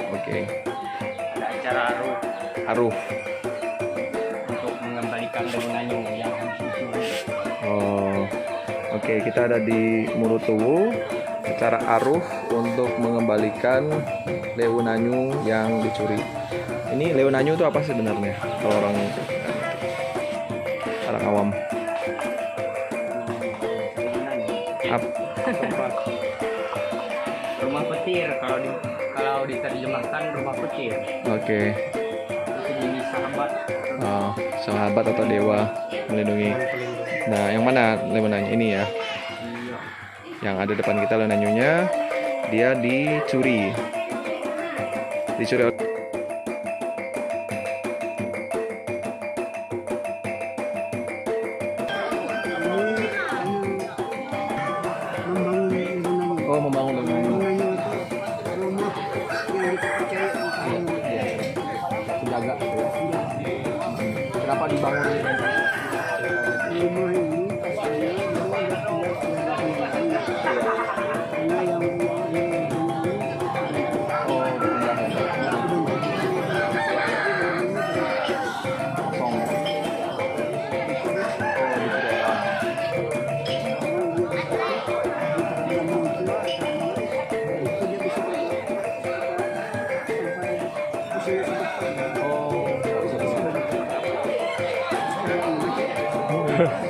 oke. Okay. ada acara aruf. Aruf. Untuk mengembalikan bangunan yang habis itu. Oh. Oke okay, kita ada di Murutuwu. Acara aruf untuk mengembalikan leunanyu yang dicuri. Ini leunanyu itu apa sebenarnya? Kalau orang orang awam. Ap, Rumah petir kalau di kalau diterjemahkan rumah petir Oke, itu jadi sahabat Oh, sahabat atau dewa melindungi. Nah, yang mana Leonanyu ini ya? Iya. Yang ada depan kita Leonanyunya, dia dicuri. Dicuri Oh, membangun Penjaga. Kenapa dibangun? Oh, Oh,